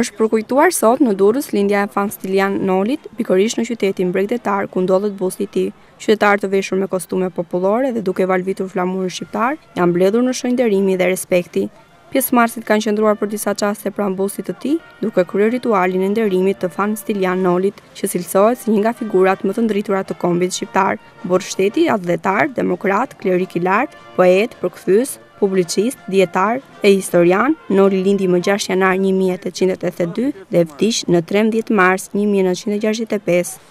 Është përkujtuar sot në Durrës lindja e Fan Stilian Nolit, pikërisht në qytetin bregdetar ku ndodhet busti i tij. Qytetarë të veshur me kostume popullore dhe duke valvitur flamurin shqiptar janë mbledhur në shenjë nderimi dhe respekti. Pjesëmarrësit kanë qëndruar për disa çaste pranë bustit të tij, duke kryer ritualin e nderimit të Fan Stilian Nolit, që cilësohet si një nga figurat më të ndritura të kombit shqiptar, burrë shteti, atdhetar, demokrat, klerik i lartë, poet, përkthyes, Publicist, dijetar e historian, Noli lindi më gjashtë janar një mijë e tetëqind e tetëdhjetë e dy dhe vdiq në trembëdhjetë mars një mijë e nëntëqind e gjashtëdhjetë e pesë.